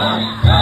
Come, come.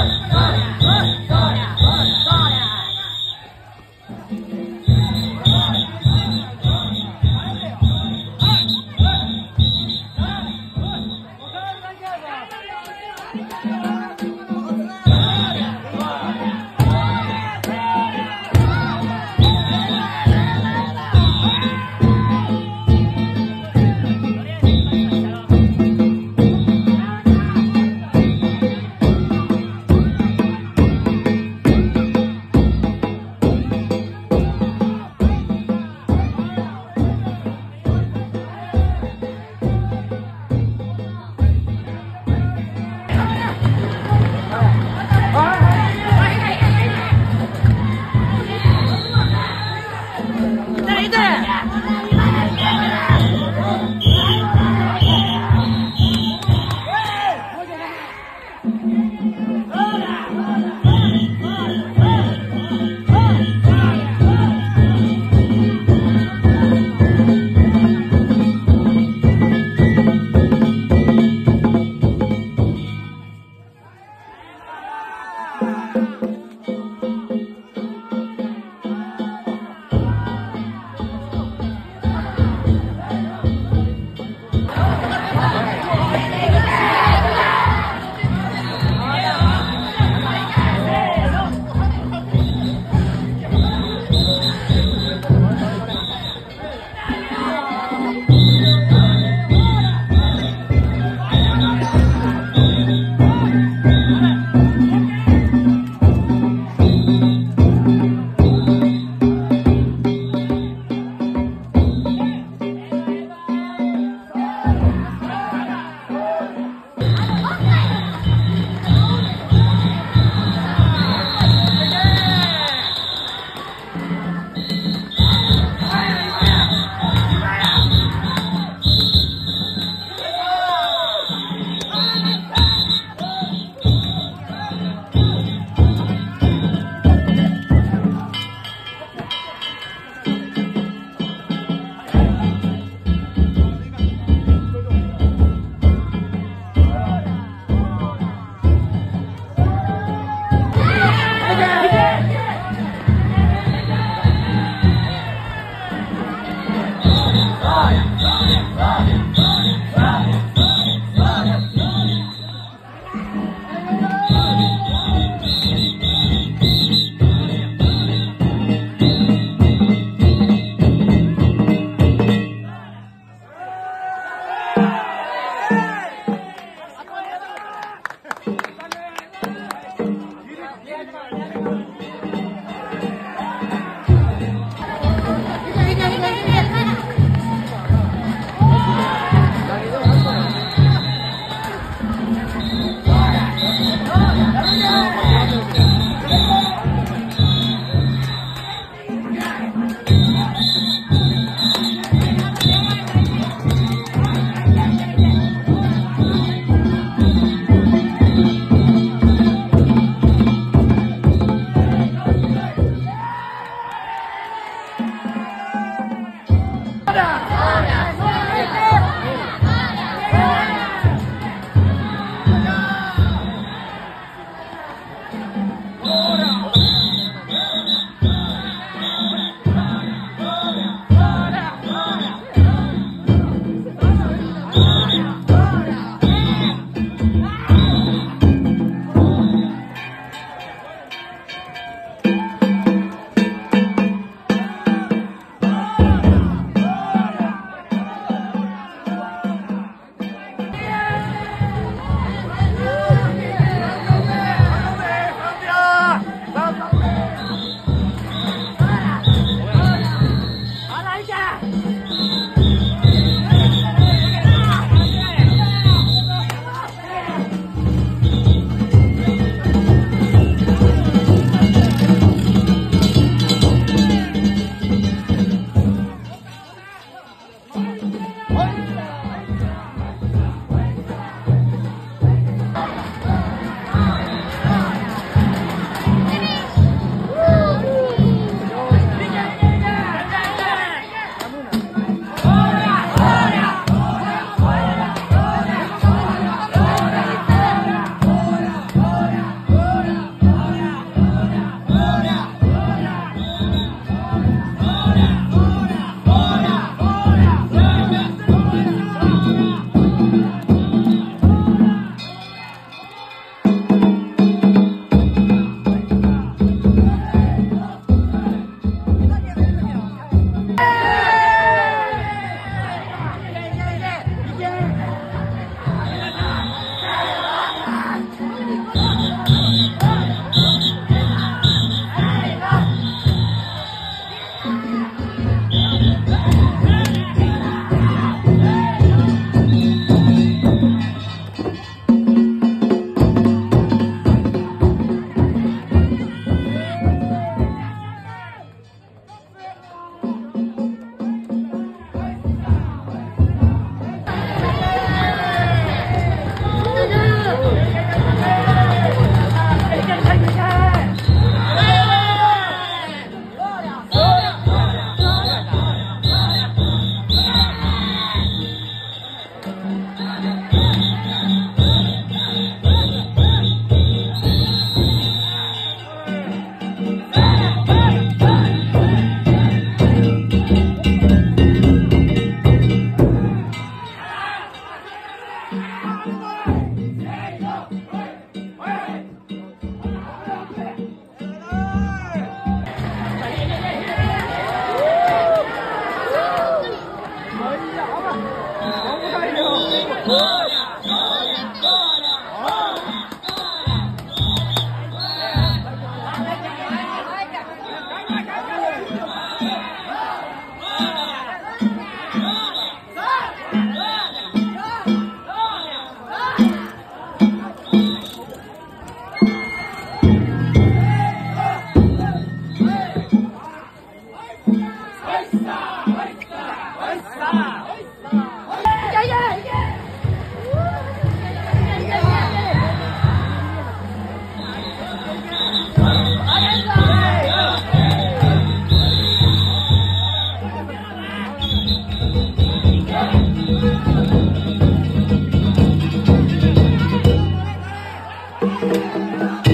Thank you.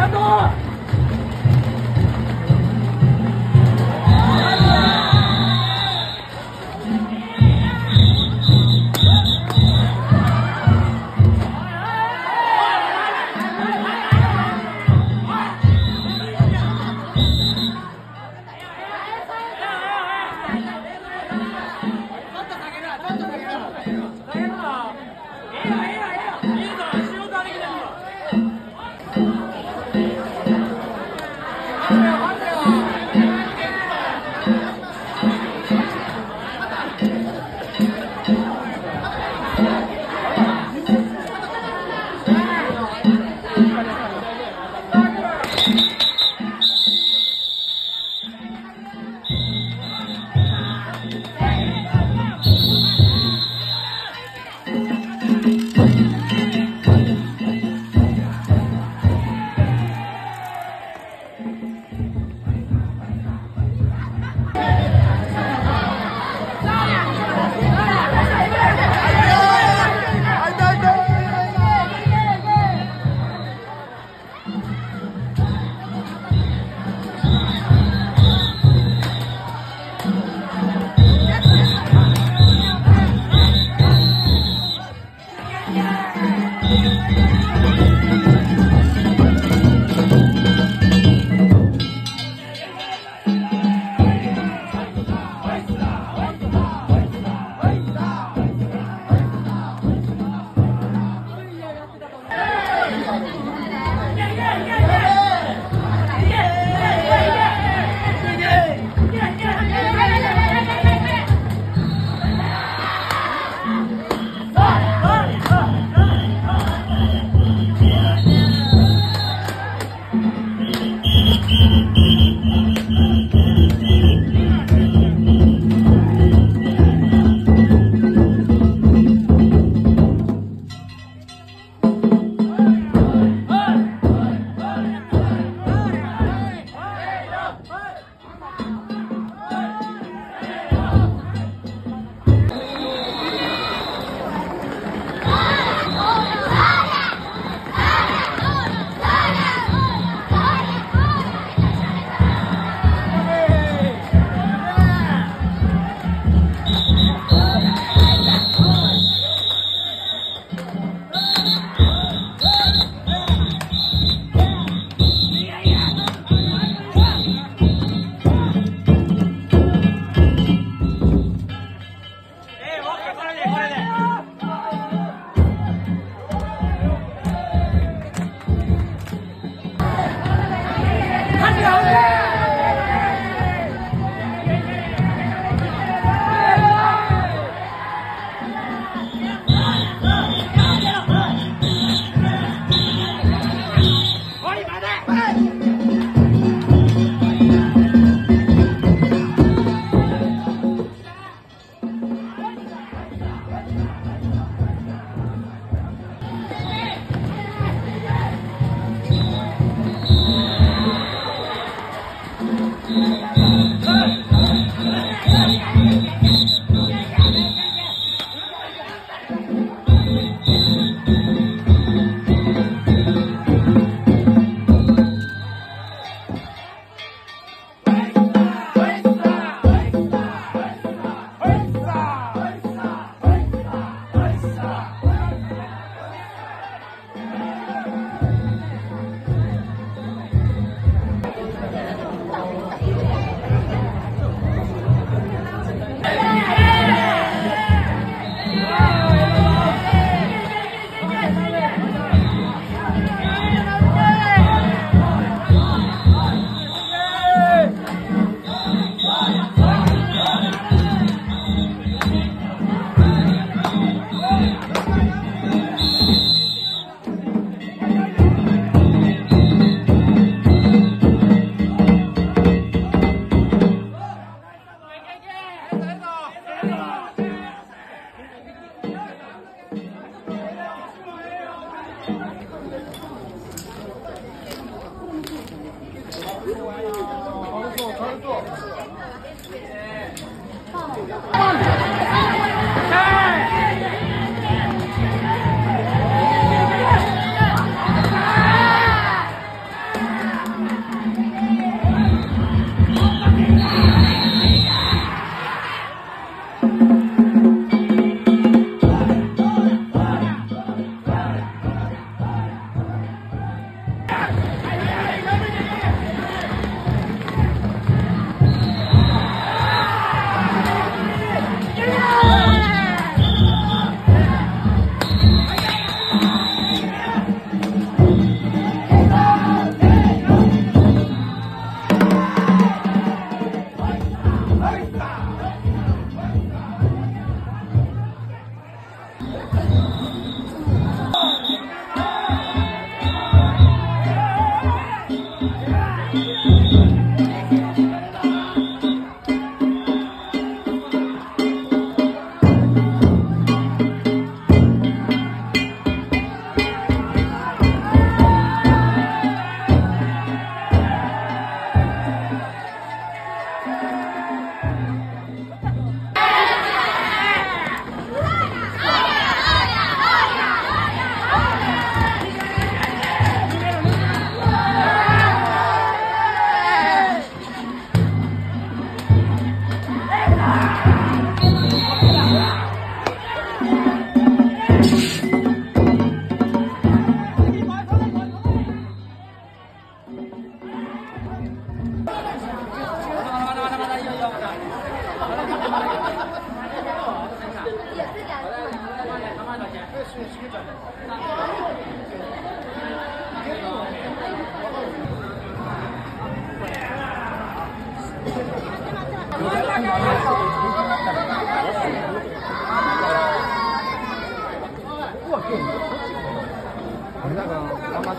trabalhador!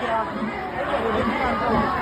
对啊，而且我们这样